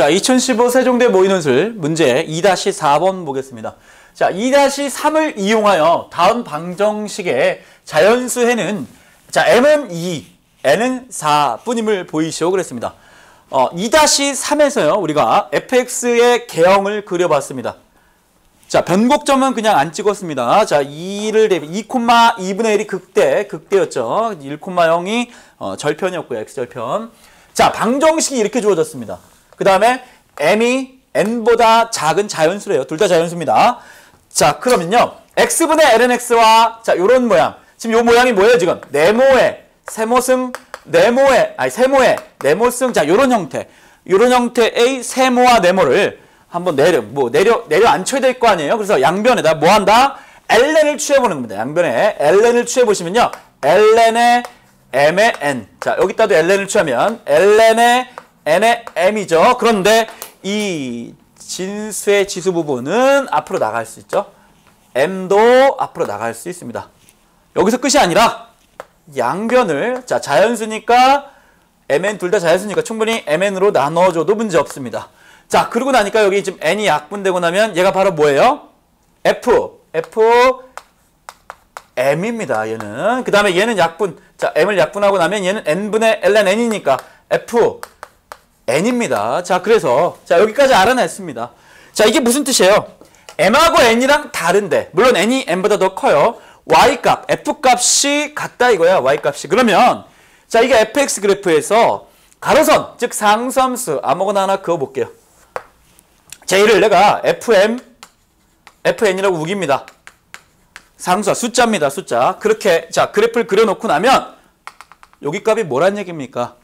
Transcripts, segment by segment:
자, 2015 세종대 모의논술 문제 2-4번 보겠습니다. 자, 2-3을 이용하여 다음 방정식의 자연수 해는 자, m은 2, n은 4뿐임을 보이시오 그랬습니다. 어, 2-3에서요. 우리가 fx의 개형을 그려봤습니다. 자, 변곡점은 그냥 안 찍었습니다. 자, 2를 대비 2, 2분의 1이 극대, 극대였죠. 1,0이 어, 절편이었고요. x절편. 자, 방정식이 이렇게 주어졌습니다. 그 다음에 m이 n보다 작은 자연수래요. 둘 다 자연수입니다. 자, 그러면요. x분의 lnx와 자, 요런 모양. 지금 요 모양이 뭐예요, 지금? 네모의 세모승 네모의 아니 세모의 네모승 자, 요런 형태. 요런 형태의 세모와 네모를 한번 내려 뭐 내려 내려 앉혀야 될 거 아니에요. 그래서 양변에다 뭐 한다? ln을 취해 보는 겁니다. 양변에 ln을 취해 보시면요. ln의 m의 n. 자, 여기다도 ln을 취하면 ln의 n의 m이죠. 그런데 이 진수의 지수 부분은 앞으로 나갈 수 있죠. m도 앞으로 나갈 수 있습니다. 여기서 끝이 아니라 양변을 자 자연수니까 mn 둘 다 자연수니까 충분히 mn으로 나눠줘도 문제 없습니다. 자 그러고 나니까 여기 지금 n이 약분되고 나면 얘가 바로 뭐예요? f f m입니다. 얘는 그 다음에 얘는 약분 자 m을 약분하고 나면 얘는 n분의 ln n이니까 f n입니다. 자, 그래서 자 여기까지 알아냈습니다. 자, 이게 무슨 뜻이에요? m하고 n이랑 다른데 물론 n이 n보다 더 커요. y값, f값이 같다 이거야. y값이. 그러면 자, 이게 fx 그래프에서 가로선, 즉 상수함수 아무거나 하나 그어 볼게요. 자, 얘를 내가 fm fn이라고 우깁니다. 상수와 숫자입니다. 숫자. 그렇게 자, 그래프를 그려 놓고 나면 여기 값이 뭐란 얘기입니까?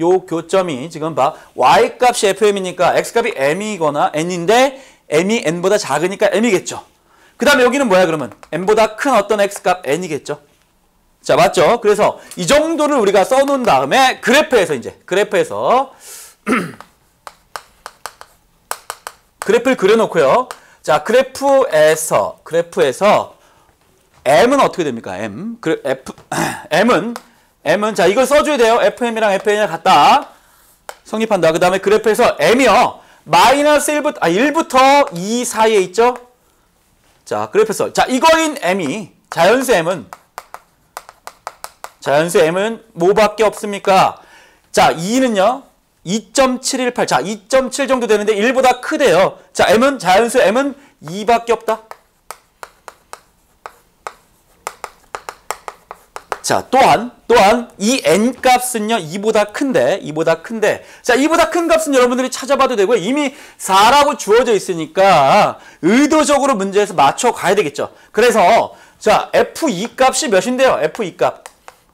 요 교점이 지금 봐. y값이 fm이니까 x값이 m이거나 n인데 m이 n보다 작으니까 m이겠죠. 그 다음에 여기는 뭐야 그러면? n보다 큰 어떤 x값 n이겠죠. 자 맞죠? 그래서 이 정도를 우리가 써놓은 다음에 그래프에서 이제 그래프에서 그래프를 그려놓고요. 자 그래프에서 그래프에서 m은 어떻게 됩니까? m 그 f m은 m은 자 이걸 써줘야 돼요. fm이랑 fn이랑 같다. 성립한다. 그 다음에 그래프에서 m이요. 마이너스 1부터, 아, 1부터 2 사이에 있죠? 자, 그래프에서. 자, 이거인 m이, 자연수 m은, 자연수 m은 뭐밖에 없습니까? 자, 2는요. 2.718. 자, 2.7 정도 되는데 1보다 크대요. 자, m은, 자연수 m은 2밖에 없다. 자, 또한 또한 이 n 값은요. 2보다 큰데 2보다 큰데 자, 2보다 큰 값은 여러분들이 찾아봐도 되고요. 이미 4라고 주어져 있으니까 의도적으로 문제에서 맞춰 가야 되겠죠. 그래서 자, f2 값이 몇인데요? f2 값.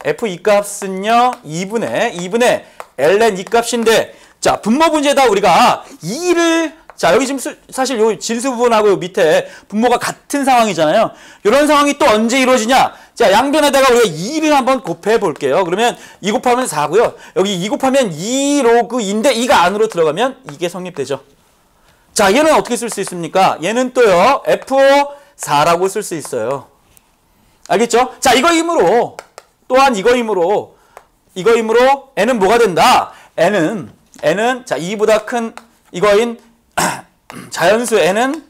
f2 값은요. 2분의 2분의 ln 2 값인데 자, 분모 문제다 우리가 2를 자, 여기 지금 수, 사실 요 진수 부분하고 요 밑에 분모가 같은 상황이잖아요. 이런 상황이 또 언제 이루어지냐? 자, 양변에다가 우리가 2를 한번 곱해 볼게요. 그러면 2 곱하면 4고요. 여기 2 곱하면 2 로그 2인데 2가 안으로 들어가면 이게 성립되죠. 자, 얘는 어떻게 쓸 수 있습니까? 얘는 또요. F4라고 쓸 수 있어요. 알겠죠? 자, 이거이므로 또한 이거이므로 이거이므로 n은 뭐가 된다? n은 n은 자, 2보다 큰 이거인 자연수 n은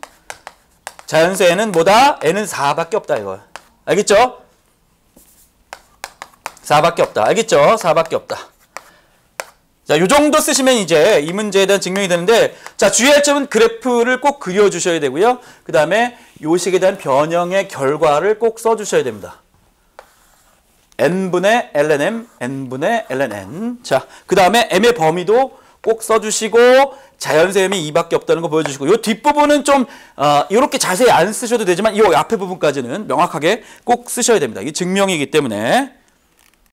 자연수 n은 뭐다? n은 4밖에 없다 이거. 알겠죠? 4밖에 없다. 알겠죠? 4밖에 없다. 자, 요 정도 쓰시면 이제 이 문제에 대한 증명이 되는데 자, 주의할 점은 그래프를 꼭 그려 주셔야 되고요. 그다음에 요식에 대한 변형의 결과를 꼭 써 주셔야 됩니다. n분의 lnm, n분의 lnn. 자, 그다음에 m의 범위도 꼭 써주시고 자연세음이 2밖에 없다는 거 보여주시고 이 뒷부분은 좀 어, 이렇게 자세히 안 쓰셔도 되지만 이 앞에 부분까지는 명확하게 꼭 쓰셔야 됩니다. 이게 증명이기 때문에